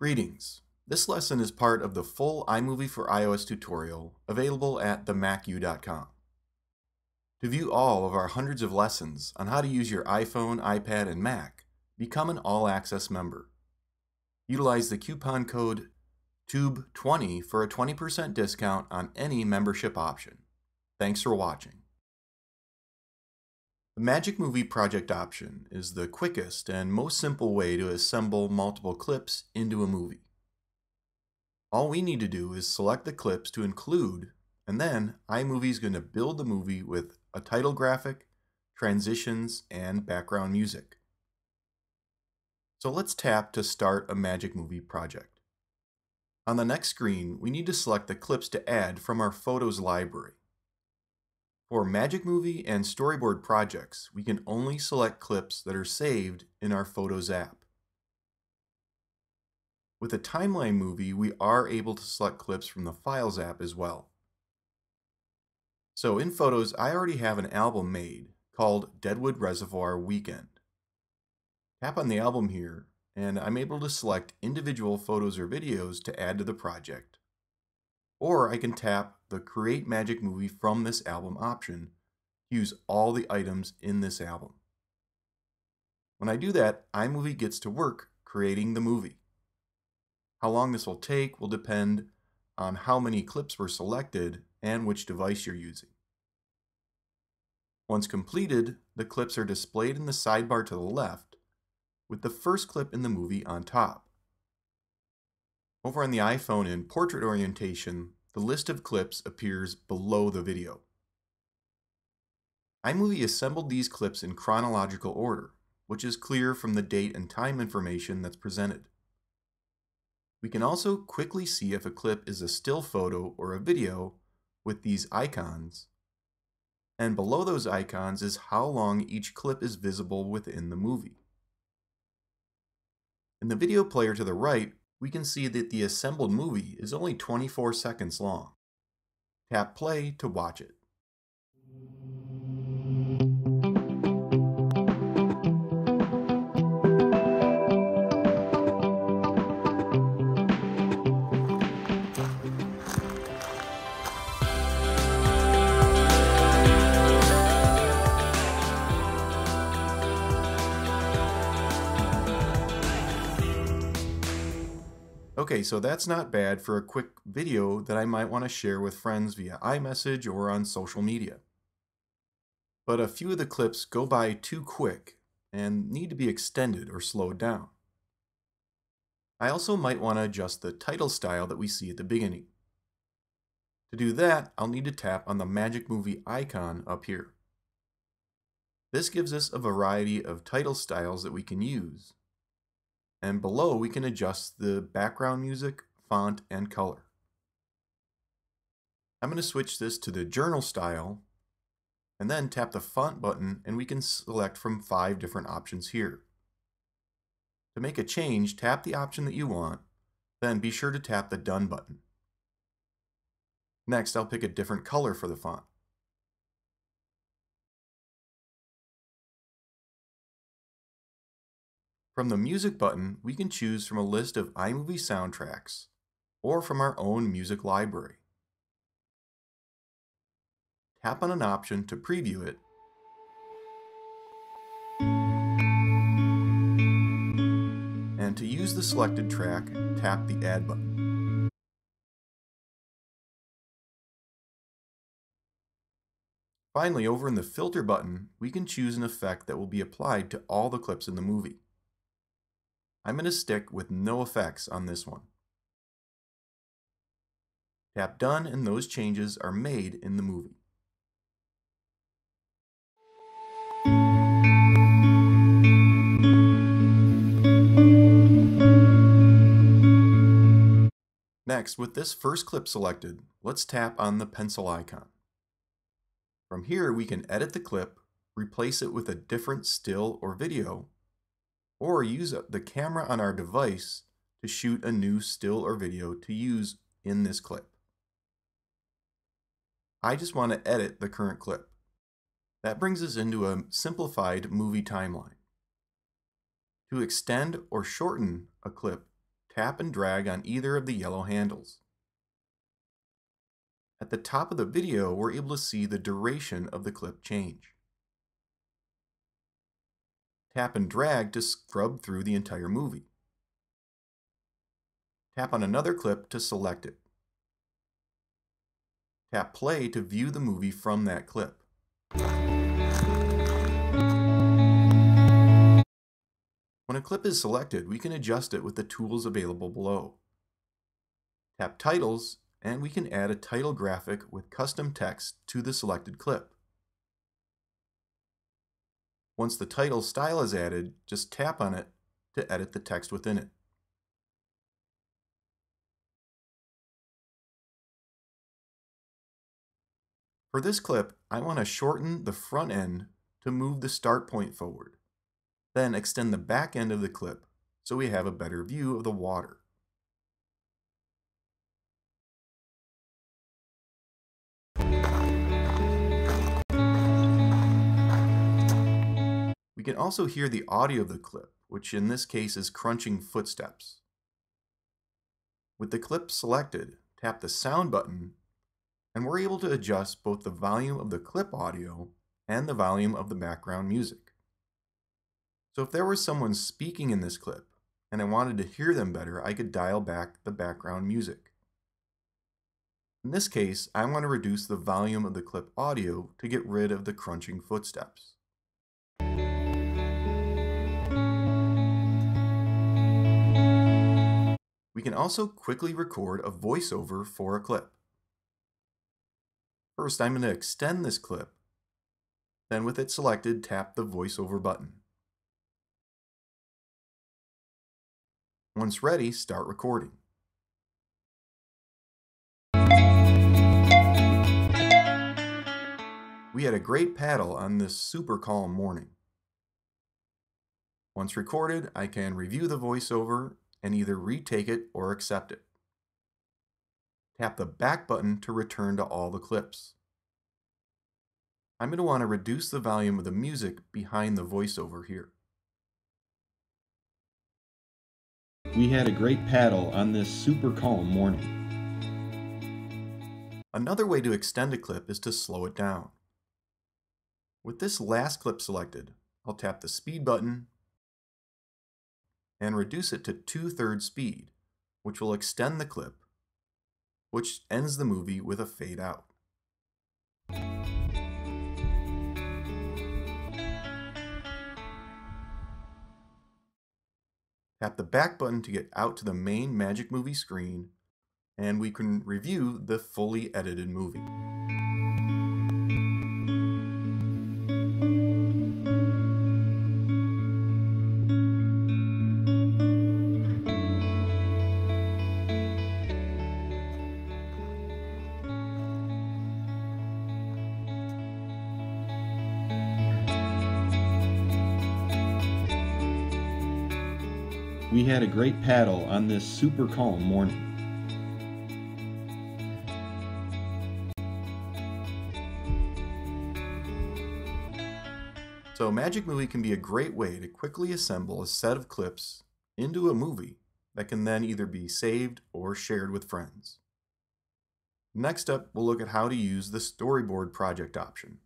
Greetings. This lesson is part of the full iMovie for iOS tutorial available at themacu.com. To view all of our hundreds of lessons on how to use your iPhone, iPad, and Mac, become an All Access member. Utilize the coupon code TUBE20 for a 20% discount on any membership option. Thanks for watching. The Magic Movie Project option is the quickest and most simple way to assemble multiple clips into a movie. All we need to do is select the clips to include, and then iMovie is going to build the movie with a title graphic, transitions, and background music. So let's tap to start a Magic Movie project. On the next screen, we need to select the clips to add from our Photos library. For Magic Movie and Storyboard projects, we can only select clips that are saved in our Photos app. With a Timeline movie, we are able to select clips from the Files app as well. So in Photos, I already have an album made called Deadwood Reservoir Weekend. Tap on the album here, and I'm able to select individual photos or videos to add to the project. Or I can tap the Create Magic Movie from this album option to use all the items in this album. When I do that, iMovie gets to work creating the movie. How long this will take will depend on how many clips were selected and which device you're using. Once completed, the clips are displayed in the sidebar to the left, with the first clip in the movie on top. Over on the iPhone in portrait orientation, the list of clips appears below the video. iMovie assembled these clips in chronological order, which is clear from the date and time information that's presented. We can also quickly see if a clip is a still photo or a video with these icons, and below those icons is how long each clip is visible within the movie. In the video player to the right, we can see that the assembled movie is only 24 seconds long. Tap play to watch it. Okay, so that's not bad for a quick video that I might want to share with friends via iMessage or on social media. But a few of the clips go by too quick and need to be extended or slowed down. I also might want to adjust the title style that we see at the beginning. To do that, I'll need to tap on the Magic Movie icon up here. This gives us a variety of title styles that we can use, and below we can adjust the background music, font, and color. I'm going to switch this to the journal style and then tap the font button and we can select from five different options here. To make a change, tap the option that you want, then be sure to tap the done button. Next, I'll pick a different color for the font. From the Music button, we can choose from a list of iMovie soundtracks or from our own music library. Tap on an option to preview it and to use the selected track, tap the Add button. Finally, over in the Filter button, we can choose an effect that will be applied to all the clips in the movie. I'm going to stick with no effects on this one. Tap Done and those changes are made in the movie. Next, with this first clip selected, let's tap on the pencil icon. From here, we can edit the clip, replace it with a different still or video, or use the camera on our device to shoot a new still or video to use in this clip. I just want to edit the current clip. That brings us into a simplified movie timeline. To extend or shorten a clip, tap and drag on either of the yellow handles. At the top of the video, we're able to see the duration of the clip change. Tap and drag to scrub through the entire movie. Tap on another clip to select it. Tap play to view the movie from that clip. When a clip is selected, we can adjust it with the tools available below. Tap Titles, and we can add a title graphic with custom text to the selected clip. Once the title style is added, just tap on it to edit the text within it. For this clip, I want to shorten the front end to move the start point forward. Then extend the back end of the clip so we have a better view of the water. We can also hear the audio of the clip, which in this case is crunching footsteps. With the clip selected, tap the sound button and we're able to adjust both the volume of the clip audio and the volume of the background music. So if there was someone speaking in this clip and I wanted to hear them better, I could dial back the background music. In this case, I want to reduce the volume of the clip audio to get rid of the crunching footsteps. We can also quickly record a voiceover for a clip. First, I'm going to extend this clip. Then with it selected, tap the voiceover button. Once ready, start recording. We had a great paddle on this super calm morning. Once recorded, I can review the voiceover and either retake it or accept it. Tap the back button to return to all the clips. I'm going to want to reduce the volume of the music behind the voiceover here. We had a great paddle on this super calm morning. Another way to extend a clip is to slow it down. With this last clip selected, I'll tap the speed button and reduce it to two-thirds speed, which will extend the clip which ends the movie with a fade out. Tap the back button to get out to the main Magic Movie screen, and we can review the fully edited movie. We had a great paddle on this super calm morning. So Magic Movie can be a great way to quickly assemble a set of clips into a movie that can then either be saved or shared with friends. Next up, we'll look at how to use the storyboard project option.